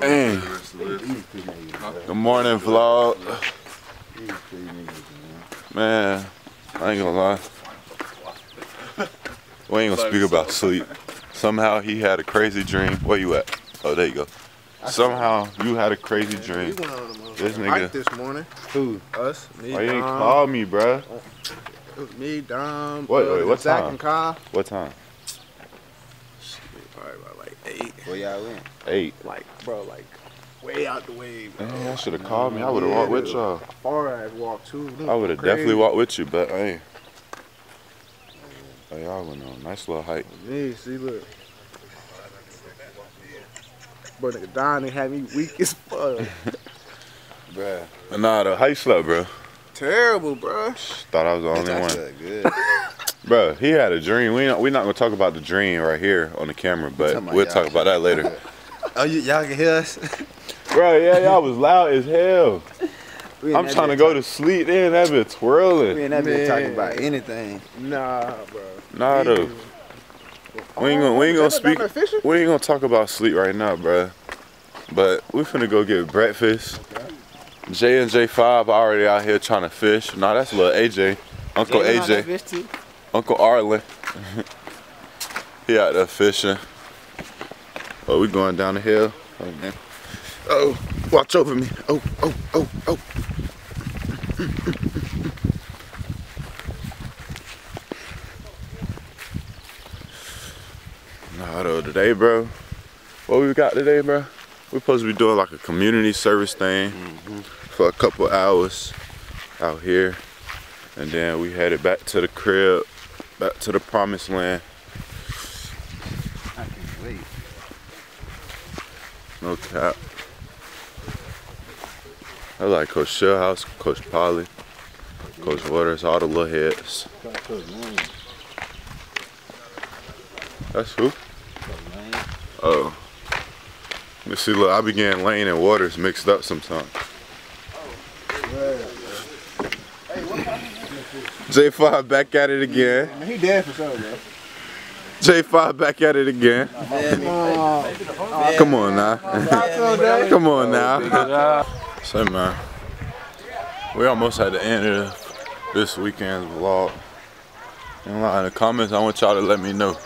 Hey. Good morning, vlog. Man, I ain't gonna lie. We ain't gonna speak about sleep. Somehow he had a crazy dream. Where you at? Oh, there you go. Somehow you had a crazy dream. We went on a This nigga. this morning. Who? Us, me, Why you Dom. call me, bruh? It was me, Dom, Wait, uh, wait, what Zach time? and Kyle. What time? Probably about like eight. Where y'all went? Eight. Like, bro, like way out the way, bro. Man, y'all should have called me. I would have walked with y'all. Far ass walk too. Them I would have definitely walked with you, but hey. Oh, y'all went on a nice little hike. Me, see, look. Bro, nigga, Don, they had me weak as fuck. Bruh. Nah, the hike slept, bro. Terrible, bro. Thought I was the only one. feel good. Bro, he had a dream. We not, we not gonna talk about the dream right here on the camera, but we'll talk about that later. oh, you, y'all can hear us? Bro, yeah, y'all was loud as hell. I'm trying to bitch go to sleep. Then that bit talk- twirling. We in that bitch Man. talking about anything. Nah, bro. Nah, though. We ain't gonna, we ain't gonna speak. down there fishing? We ain't gonna talk about sleep right now, bro. But we finna go get breakfast. J and J5 already out here trying to fish. Nah, that's little AJ, Uncle AJ, Uncle Arlen. he out there fishing. But we going down the hill. Oh, man. Oh, watch over me. Oh, oh, oh, oh. Nah, though, today, bro. What we got today, bro? We supposed to be doing like a community service thing mm-hmm. for a couple hours out here. And then we headed back to the crib, back to the promised land. I can't wait. No cap. I like Coach Shellhouse, Coach Polly, Coach Waters, all the little heads. That's who? Oh. You see, look, I began Lane and Waters mixed up sometimes. Oh, J5 back at it again. Man, he dead for sure, bro. J5 back at it again. Come on now. Come on now. So man, we almost had the end of this weekend's vlog. In the comments, I want y'all to let me know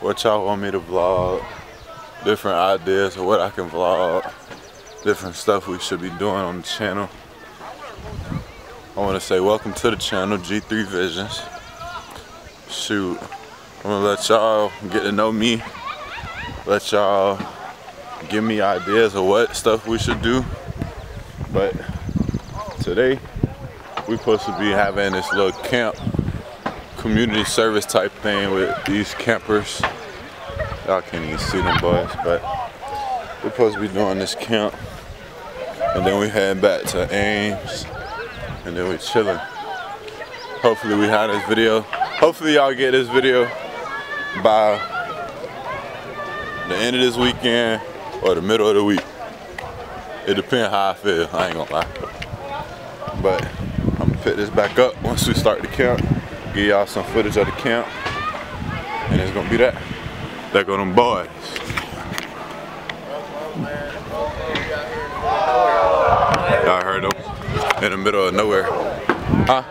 what y'all want me to vlog, different ideas of what I can vlog, different stuff we should be doing on the channel. I want to say welcome to the channel, G3 Visions. Shoot, I'm gonna let y'all get to know me, let y'all give me ideas of what stuff we should do. But today, we're supposed to be having this little camp, community service type thing with these campers. Y'all can't even see them boys, but we're supposed to be doing this camp. And then we head back to Ames, and then we're chilling. Hopefully we have this video. Hopefully y'all get this video by the end of this weekend or the middle of the week. It depends how I feel, I ain't gonna lie. But I'm gonna pick this back up once we start the camp, give y'all some footage of the camp, and it's gonna be that. There go them boys. Y'all heard them in the middle of nowhere. Huh?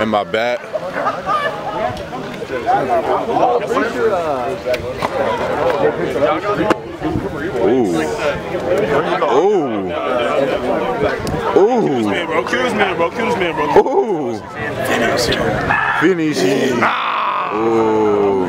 In my bag. Ooh. Ooh. Ooh. Man, bro, man, bro, kill this man, bro. Ooh. Finishing. Ah. Ooh.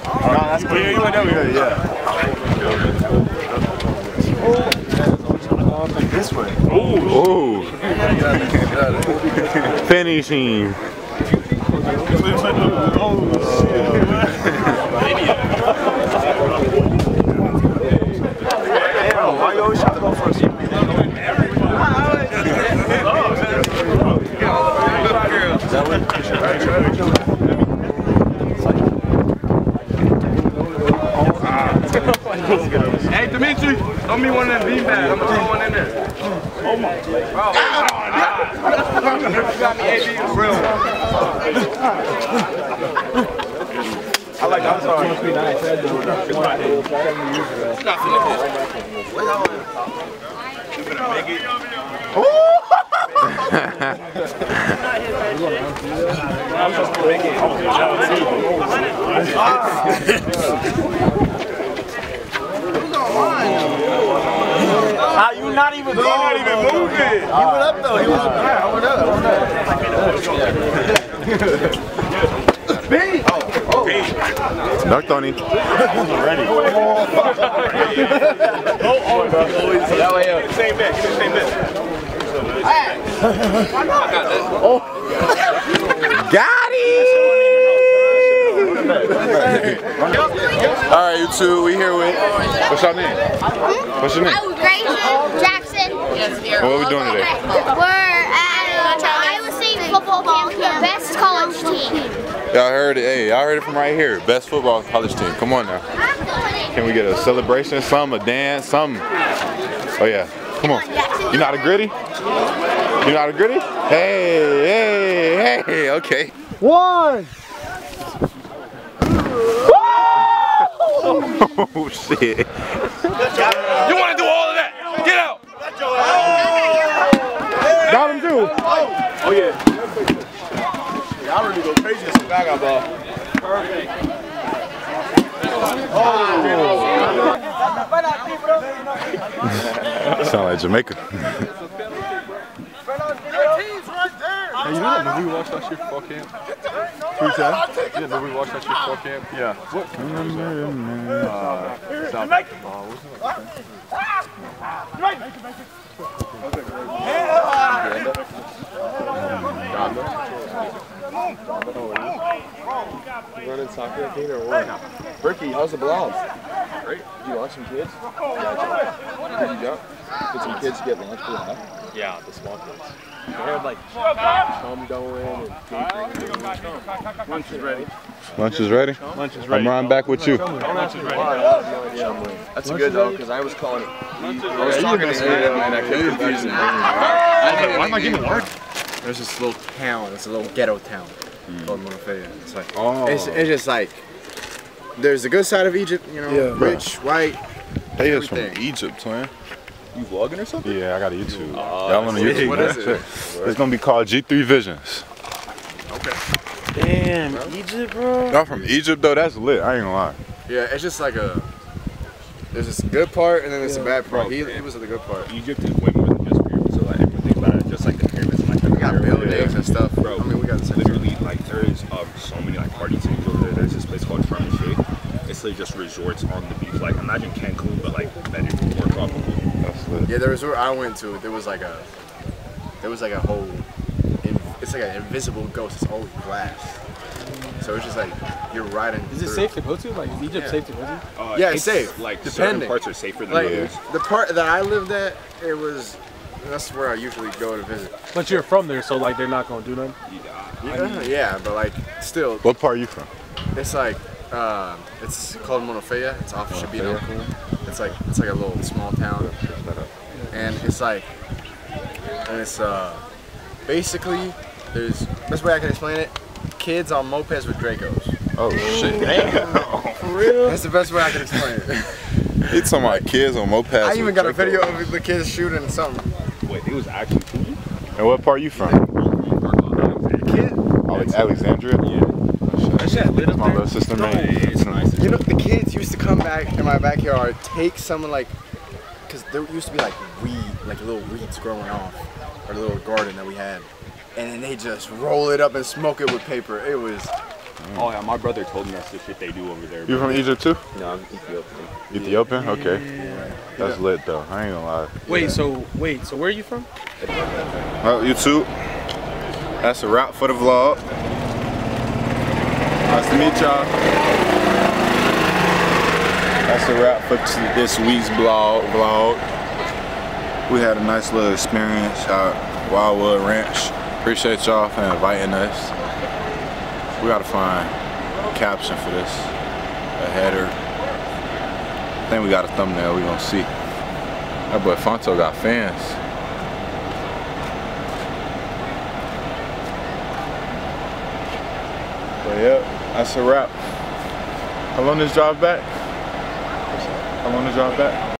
Oh, yeah, you went down here, yeah. Ooh. Oh, Finishing. Oh, shit. Dimitri, throw me one of them bean bags. I'm gonna throw one in there. Oh my God. You got me AB for real. I like that. I'm sorry. Must be nice. It's not It's not How you not even going? not even moving. He went up though. He went up. I went up. Ducked on him. Ready. That way, uh, same bet. Give me the same bet. Got him! All right, you two, we here with. What's your name? Hmm? What's your name? Oh, I'm Grayson Jackson. What are we doing today? We're at Iowa State football camp, best college team. Y'all heard it. Hey, y'all heard it from right here. Best football college team. Come on now. Can we get a celebration, some, a dance, some? Oh yeah. Come on. You not a gritty? You not a gritty? Hey, hey, hey. Okay. One. Oh shit. You want to do all of that? Get out. Got him too. Oh yeah. Y'all ready to go crazy with some Gaga ball. Sound like Jamaica. Hey, you know that movie we watched last year, Fall Camp? Who's that? Yeah, movie we watched last year, Fall Camp? Yeah. What? Uh, South. Uh, what's it? running soccer at or what? Ricky, how's the blogs? Great. Did you launch some kids? Did you jump? Did some kids get lunch for that? Yeah, the small kids. They had like chum going and Lunch is ready. Lunch is ready? Lunch is ready. I'm right back with you. Lunch is ready. That's a good though, because I was calling it. I was talking to him and I kept confusing him. Why am I getting work? There's this little town. It's a little ghetto town mm. called Menofia. It's like Oh. it's, it's just like there's the good side of Egypt, you know, Yeah. rich, white. Hey, it's from Everything. Egypt, twin. You vlogging or something? Yeah, I got a YouTube. Y'all on the YouTube? What man? is it? It's gonna be called G3 Visions. Okay. Damn, Egypt, bro. Y'all from Egypt though? That's lit. I ain't gonna lie. Yeah, it's just like a. There's this good part and then there's a bad part. He, he was at the good part. Egypt is way more than just pyramids. So like everyone thinks about it, just like the pyramids and like the We got pyramid. buildings and stuff. Bro, I mean, we got the same literally like there is um, so many like party cities over there. There's this place called Sharm el It's literally just resorts on the beach. Like imagine Cancun, but like better, more tropical. That's lit. Yeah, the resort I went to, there was like a, there was like a whole, it's like an invisible ghost. It's all glass. So it's just like you're riding. Is it through. safe to go to? Like, is Egypt Yeah. safe to go to? Uh, Yeah, it's safe, Like depending. certain parts are safer than Like others. the part that I lived at, it was. That's where I usually go to visit. But you're from there, so like they're not gonna do nothing. Yeah, yeah, but like still, What part are you from? it's like uh, it's called Menofia. It's off Shabino. It's like it's like a little small town, and it's like, and it's uh, basically there's best way I can explain it. Kids on mopeds with Dracos. Oh shit. for real That's the best way I can explain it. You talking about kids on mopeds? I even with got a video of the kids shooting something. Wait, it was actually shooting? And what part are you from? Kid, Alex- Alexandria? Yeah. That shit lit up My little sister man. It's nice. you know the kids used to come back in my backyard, take some like, cause there used to be like weed, like little weeds growing off, or the little garden that we had, and then they just roll it up and smoke it with paper. It was Oh yeah, my brother told me that's the shit they do over there. You from Egypt too? No, I'm Ethiopian. Ethiopian? Okay. That's lit though. I ain't gonna lie. Wait, so wait, so where are you from? Well, YouTube. That's a wrap for the vlog. Nice to meet y'all. That's a wrap for this week's blog. Vlog. We had a nice little experience at Wildwood Ranch. Appreciate y'all for inviting us. We gotta find a caption for this, a header. I think we got a thumbnail. We gonna see. That boy Fonto got fans. But yep, that's a wrap. How long this drive back? How long this drive back?